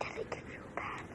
Did it give you bad.